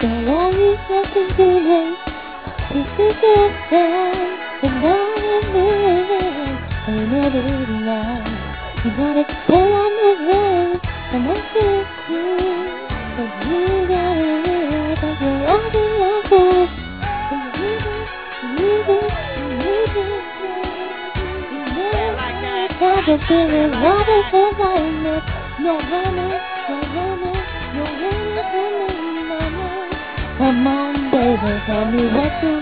Don't worry, nothing feeling. This is your time, and I'm in I never lie. You gotta stay on the way, and I feel cool. But you gotta live, cause you're all the love. You never got the feeling, what is the lightness? No honey, no honey, Come on, baby, tell me what you